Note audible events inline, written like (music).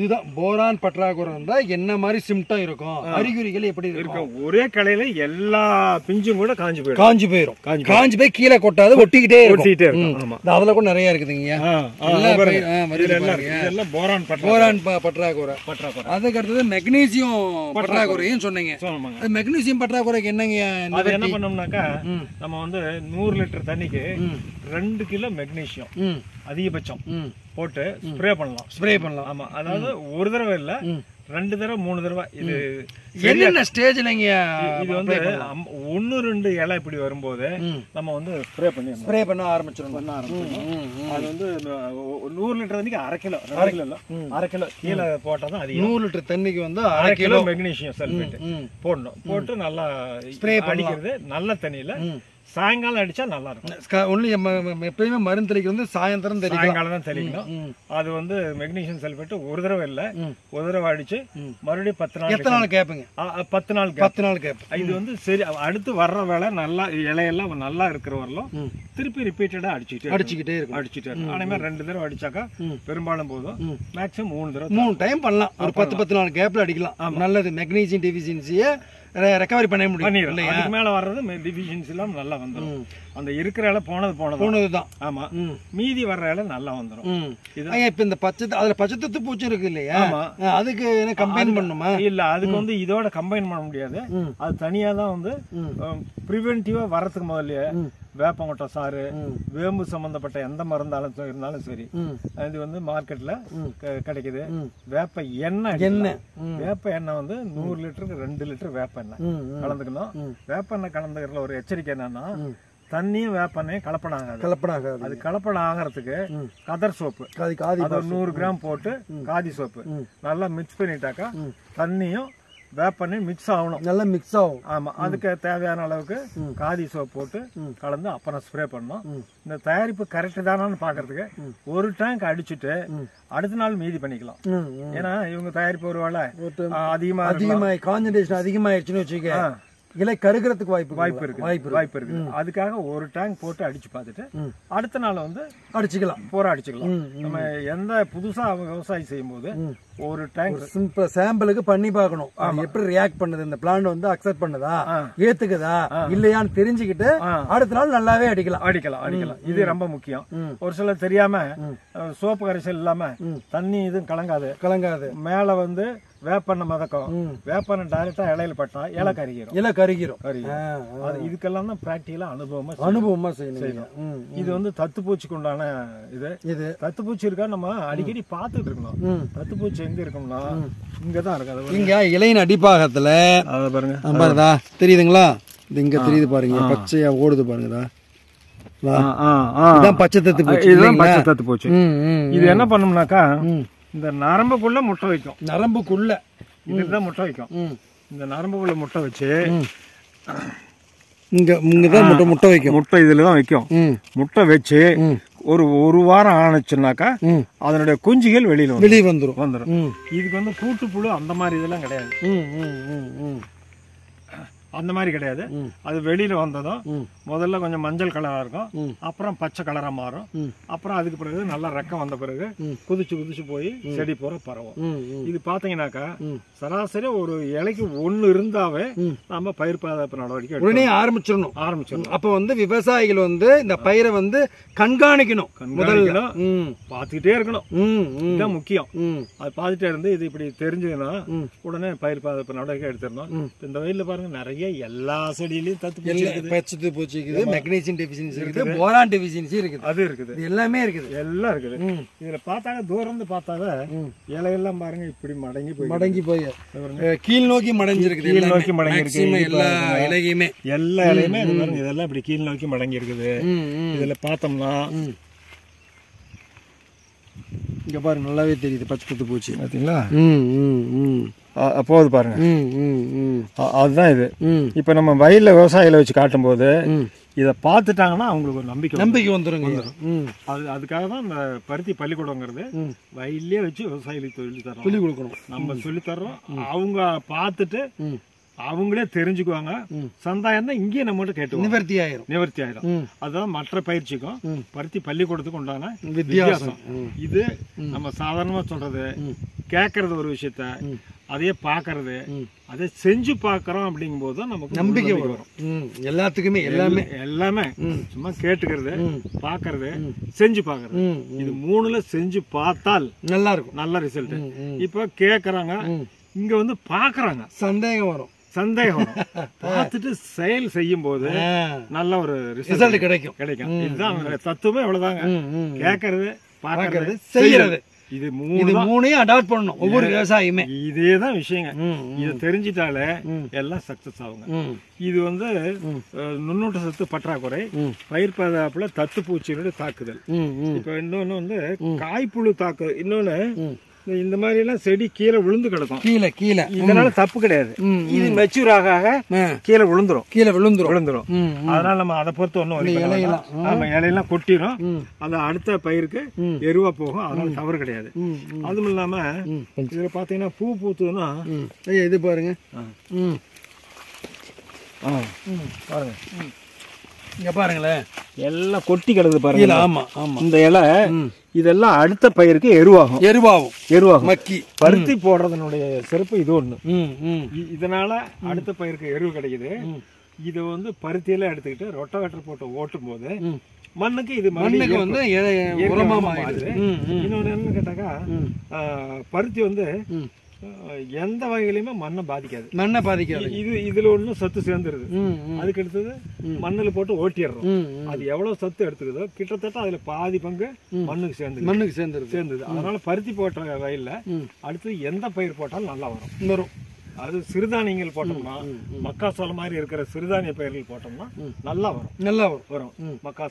இதுதான் போரான் பற்றாக்குறை இருந்தா என்ன மாதிரி சிம்டம் இருக்கும்? அறிகுறிகள் எப்படி இருக்க இருக்கும். ஒரே கலையில எல்லா பிஞ்சும் கூட காஞ்சு போயிடும். காஞ்சு போயிடும். காஞ்சு போய் கீழே கொட்டாது ஒட்டிக்கிட்டே ஒட்டிக்கிட்டே இருக்கும். அதுல கூட நிறைய இருக்குதுங்க போரான் போரான் பற்றாக்குறை. பற்றாக்குறை. அதுக்கு அடுத்தது மெக்னீசியம் பற்றாக்குறையும் சொன்னீங்க. மெக்னீசியம் பற்றாக்குறைக்கு என்னங்க என்ன பண்ணோம்னாக்கா. நம்ம வந்து நூறு லிட்டர் தண்ணிக்கு. ரெண்டு கிலோ மெக்னீசியம். ம். அதிகபட்சம். போட்டு ஸ்ப்ரே பண்ணலாம். ஸ்ப்ரே பண்ணலாம். ஆமா. அதாவது ஒரு தடவை இல்ல. ரெண்டு தடவை மூணு தடவை இது என்னென்ன ஸ்டேஜ்லங்க இது வந்து ஒண்ணு ரெண்டு இலை இப்படி வரும்போது. நம்ம வந்து ஸ்ப்ரே பண்ணி ஸ்ப்ரே பண்ண ஆரம்பிச்சிடணும். பண்ண ஆரம்பிச்சிடணும். ம், ம். அது வந்து நூறு லிட்டர் தண்ணிக்கு அரை கிலோ ரெண்டு கிலோ இல்ல. அரை கிலோ கீழே போட்டா தான் அதிகம். நூறு லிட்டர் தண்ணிக்கு வந்து அரை அரை கிலோ கிலோ. மெக்னீசியம் சல்பேட் ம் போடணும். போட்டு நல்லா பண்ணலாம். அடிக்கிறது நல்ல தண்ணியில. சாயங்காலம் அடிச்சா நல்லா இருக்கும் ஒன்லி எப்பயுமே மருந்து தெளிக்கிறது வந்து சாயந்தரம் சாயங்காலம் தான் தெளிக்கணும். அது வந்து மெக்னீசியம் சல்பேட் ஒரு தடவை இல்ல. ஒரு தடவை அடிச்சு மறுபடியும் பத்து நாள் எத்தனை நாள் கேட்புங்க பத்து நாள். பத்து நாள் கேட்பேன் இது வந்து சரி அடுத்து வர்ற வேலை நல்லா இலையெல்லாம் நல்லா இருக்கிற வரலும். திருப்பி ரிப்பீட்டடா அடிச்சுக்கிட்டே அடிச்சுக்கிட்டே இருக்கும் அடிச்சுட்டே. அதே மாதிரி ரெண்டு தடவை அடிச்சாக்கா. பெரும்பாலும் போதும். மேக்ஸிமம் மூணு தடவை மூணு டைம் பண்ணலாம். ஒரு பத்து பத்து நாள் கேப்ல அடிக்கலாம். நல்லது. மெக்னீசியம் டெஃபிஷியன்சியை ரெக்கவரி பண்ண முடியும் பண்ணிடலாம் அதுக்கு மேல வர்றது டிஃபிஷியன்சி எல்லாம் நல்லா வந்துடும். அந்த இருக்கிற இலை போனது போனது போனதுதான். ஆமா. ம். மீதி வர்ற இலை நல்லா வந்துடும் ம். இது- ஐயா, இப்ப இந்த பச்சை அதுல பச்சை தத்து பூச்சி இருக்கு இல்லையா? ஆமா. ஆ, அதுக்கு என்ன கம்பைன் பண்ணுமா? இல்ல அதுக்கு வந்து இதோட கம்பைன் பண்ண முடியாது. அது தனியா தான் வந்து ம். ப்ரிவென்டிவா வரதுக்கு முதல்லயே ம். வேப்பங்கொட்டை சாறு. வேம்பு சம்பந்தப்பட்ட எந்த மருந்தாலும் இருந்தாலும் சரி இது வந்து மார்க்கெட்ல கிடைக்குது. வேப்ப எண்ணெய் எண்ணெய். வேப்ப எண்ணெய் வந்து நூறு லிட்டருக்கு ரெண்டு லிட்டர் வேப்ப எண்ணெய். கலந்துக்கணும். வேப்ப எண்ணெய் கலந்துக்கிறதுல ஒரு எச்சரிக்கை என்னன்னா. தண்ணியும் வேப்ப எண்ணெயும் கலப்படம் கலப்படாகாது அது கலப்படம் ஆகிறதுக்கு. கதர் சோப்பு காதி காதி அதை நூறு கிராம் போட்டு காதி சோப்பு. நல்லா மிக்ஸ் பண்ணிட்டாக்கா. தண்ணியும் வேப்பெண்ணையும் மிக்ஸ் ஆகணும் நல்லா மிக்ஸ் ஆகும் ஆமா அதுக்கு தேவையான அளவுக்கு. காதி சோப் போட்டு. கலந்து அப்புறம் ஸ்ப்ரே பண்ணணும். இந்த தயாரிப்பு கரெக்ட் தானான்னு பாக்குறதுக்கு ஒரு டேங்க் அடிச்சுட்டு. அடுத்த நாள் மீதி பண்ணிக்கலாம். ஏன்னா இவங்க தயாரிப்பு ஒரு வேளை ஒரு ஆ, அதிகமா இருக்கலாம். அதிகமாயி கான்சன்ட்ரேஷன் அதிகமாயிருச்சுன்னு வச்சுக்க. இலை கருகிறதுக்கு வாய்ப்பு வாய்ப்பு இருக்கு. வாய்ப்பு. வாய்ப்பு இருக்கு அதுக்காக ஒரு டேங்க் போட்டு அடிச்சு பார்த்துட்டு. அடுத்த நாள் வந்து அடிச்சுக்கலாம். பூரா அடிச்சுக்கலாம். நம்ம எந்த புதுசா அவங்க விவசாயம் செய்யும் போது. ஒரு டேங்க் சிம்பிள் சாம்பிளுக்கு பண்ணி பார்க்கணும். எப்படி ரியாக்ட் பண்ணுது? இந்த பிளான்ட் வந்து அக்செப்ட் பண்ணுதா. ஏத்துக்குதா? இல்லையான்னு தெரிஞ்சுக்கிட்டு. அடுத்த நாள் நல்லாவே அடிக்கலாம். அடிக்கலாம் அடிக்கலாம். இது ரொம்ப முக்கியம். ஒரு சிலர் தெரியாம சோப்பு கரைசல் இல்லாம தண்ணி இதுவும் கலங்காது. கலங்காது. மேல வந்து வேப்பெண்ணெய் மதக்கம். ம். வேப்பெண்ணெய் டைரக்டா இலையில பட்டா இலை கருகிரும் இலை கருகிரும். அது இதுக்கெல்லாம் தான் பிராக்டிகலா அனுபவமா. அனுபவமா செய்யணும். இது வந்து தத்துப்பூச்சிக்கு உண்டான இது. இது. தத்துப்பூச்சி இருக்கா? நம்ம அடிக்கடி பார்த்துட்டு இருக்கணும். தத்துப்பூச்சி எங்க இருக்கும்னா இங்க தான் இருக்கு. இங்க இலையின் அடிப்பாகத்துல அதை பாருங்க. பாருதா தெரியுதுங்களா? இது இங்க தெரியுது பாருங்க. பச்சையா ஓடுது பாருங்கதா வா. இதான் பச்சை தத்து பூச்சி இதுதான் இல்லைங்களா? பச்சை இது என்ன பண்ணும்னாக்கா. இந்த நரம்புக்குள்ள முட்டை வைக்கும். நரம்புக்குள்ள. இதுதான் முட்டை வைக்கும். இந்த நரம்புக்குள்ள முட்டை வச்சு ம். இங்க இங்கதான் முட்டை முட்டை வைக்கும். முட்டை இதுல தான் வைக்கும் முட்டை வச்சு ஒரு ஒரு வாரம் ஆணுச்சுனாக்கா ம். அதனுடைய குஞ்சுகள் வெளியில. வெளியே வந்துடும் ம், இதுக்கு வந்து கூட்டுப்புழு அந்த மாதிரி இதெல்லாம் கிடையாது. அந்த மாதிரி கிடையாது. அது வெளியில வந்ததும். முதல்ல கொஞ்சம் மஞ்சள் கலரா இருக்கும். அப்புறம் பச்சை கலரா மாறும். அப்புறம் அதுக்கு பிறகு நல்லா ரெக்கம் வந்த பிறகு. குதிச்சு குதிச்சு போய் செடி பூரா பரவும். இது பாத்தீங்கன்னாக்கா ம். சராசரி ஒரு இலைக்கு ஒண்ணு இருந்தாவே. நம்ம பயிர் பாதுகாப்பு நடவடிக்கை எடுக்கணும். உடனே ஆரம்பிச்சிடணும். ஆரம்பிச்சிடணும். அப்ப வந்து விவசாயிகள் வந்து இந்த பயிரை வந்து கண்காணிக்கணும் முதல்ல. பார்த்துக்கிட்டே இருக்கணும். இதுதான் முக்கியம். அது பார்த்துட்டே இருந்து இது இப்படி தெரிஞ்சதுன்னா. உடனே பயிர் பாதுகாப்பு நடவடிக்கை எடுத்துடணும். இந்த வெயில்ல பாருங்க நிறைய எல்லா செடியிலயும் தத்து பூச்சி எல்லா இருக்குது இருக்குது மெக்னீசியம் டெஃபிஷியன்சி இருக்குது போரான் டெஃபிஷியன்சி இருக்குது. அது இருக்குது. எல்லாமே இருக்குது. எல்லாம் இருக்குது. இதுல பார்த்தாங்க தூரம் இருந்து பார்த்தாவே ம். இலையெல்லாம் பாருங்க இப்படி மடங்கி போய் மடங்கி போய் கீழ் நோக்கி மடஞ்சிருக்குது கீழ். நோக்கி மடங்கி இருக்கு. Maximum இது எல்லா. இலையுமே. எல்லா இலையுமே இதெல்லாம் இப்படி கீழ் நோக்கி மடங்கி இருக்குது இதுல பார்த்தோம்னா. இங்க பாருங்க நல்லாவே தெரியுது. பச்சை தத்து பூச்சி. பாத்தீங்களா ம் ம் ம். போகுது பாருங்க. அதுதான் இது. இப்ப நம்ம வயல்ல விவசாயிகளை வச்சு காட்டும்போது ம். இதை பார்த்துட்டாங்கன்னா அவங்களுக்கு ஒரு நம்பிக்கை. நம்பிக்கை வந்துருங்க. அது அதுக்காக தான் இந்த பருத்தி பள்ளிக்கூடங்கிறது. வயல்லே வச்சு விவசாயிகளுக்கு சொல்லி தரோம் சொல்லி கொடுக்கணும். நம்ம சொல்லி தர்றோம். அவங்க பார்த்துட்டு அவங்களே தெரிஞ்சுக்குவாங்க. சந்தாயம் தான் இங்கேயே நம்மகிட்ட கேட்டுவாங்க நிவர்த்தி ஆயிரும். நிவர்த்தி ஆயிடும் ம். அதுதான் மற்ற பயிற்சிக்கும். பருத்தி பள்ளிக்கூடத்துக்கு உண்டான வித்தியாசம். வித்தியாசம். இது நம்ம சாதாரணமா சொல்றது கேட்கறது ஒரு விஷயத்த அதையே பார்க்கறது. அதை செஞ்சு பார்க்கறோம் அப்படிங்கும்போது தான் நமக்கு நம்பிக்கை வரும். எல்லாத்துக்குமே எல்லாமே. எல்லாமே. சும்மா கேட்டுக்கிறது. பார்க்கறது செஞ்சு பார்க்கறது. இது மூணுல செஞ்சு பார்த்தால் நல்லா இருக்கும் நல்ல ரிசல்ட். இப்போ கேட்கறாங்க இங்க வந்து பார்க்கறாங்க. சந்தேகம் வரும். சந்தேகம் வரும். (laughs) பார்த்துட்டு செயல் செய்யும் போது நல்ல ஒரு ரிசல்ட் கிடைக்கும். கிடைக்கும். இதுதான் தத்துவமே ம். கேட்கறது பார்க்கறது, செய்யறது. இது இது மூணு மூணையும் அடாப்ட் பண்ணணும் ஒவ்வொரு விவசாயியுமே இதே தான் விஷயங்க. இதை தெரிஞ்சிட்டாலே எல்லாம் சக்சஸ் ஆகுங்க. இது வந்து நுண்ணூட்ட சத்து பற்றாக்குறை பயிர் பாதுகாப்புல தத்து பூச்சிகளுடைய தாக்குதல். இப்ப இன்னொன்னு வந்து காய்ப்புழு தாக்கு இன்னொன்னு இந்த- இந்த மாதிரி எல்லாம் செடி கீழே விழுந்து கிடக்கும். கீழே கீழே. இதனால தப்பு கிடையாது. இது மெச்சூர் ஆக ஆக கீழே விழுந்துரும். கீழே விழுந்துரும். விழுந்துரும். அதனால நம்ம அதை பொறுத்து ஒன்றும் இலையெல்லாம். ஆமா இலையெல்லாம் கொட்டிரும். அது அடுத்த பயிருக்கு எருவா போகும். அதனால தவறு கிடையாது. அதுவும் இல்லாம இதுல பாத்தீங்கன்னா பூ பூத்துதுன்னா இது பாருங்க. பாருங்க. இங்க பாருங்களேன். எல்லாம் கொட்டி கிடக்குது பாருங்க. ஆமா ஆமா. இந்த இலை இதெல்லாம் அடுத்த பயிருக்கு எருவாகும். எருவாகும். எருவாகும். மக்கி. பருத்தி போடுறதனுடைய சிறப்பு இது இ- இதனால அடுத்த பயிருக்கு எருவு கிடைக்குது. இதை வந்து பருத்தியெல்லாம் எடுத்துக்கிட்டு ரொட்டவேட்டர் போட்டு ஓட்டும் போது மண்ணுக்கு இது மண்ணுக்கு வந்து எ- இயற்கை உரமா உரமா மாறிடுது மாறுது. ம் ம். இன்னொன்னு என்னன்னு கேட்டாக்கா பருத்தி வந்து எந்த வகையிலுமே மண்ணை பாதிக்காது. மண்ணை பாதிக்காது. இது இதுல ஒண்ணு சத்து சேர்ந்துருது. அதுக்கு அடுத்தது மண்ணுல போட்டு ஓட்டிடுறோம். அது எவ்வளவு சத்து எடுத்துக்குதோ கிட்டத்தட்ட அதுல பாதி பங்கு மண்ணுக்கு சேர்ந்து மண்ணுக்கு சேர்ந்துருது. சேர்ந்தது. அதனால பருத்தி போட்ட வயல்ல. அடுத்து எந்த பயிர் போட்டாலும் நல்லா வரும். வரும். அது சிறுதானியங்கள் போட்டோம்னா மக்காசோளம் மாதிரி இருக்கிற சிறுதானிய பயிர்கள் போட்டோம்னா நல்லா வரும். நல்லா வரும். வரும். மக்கா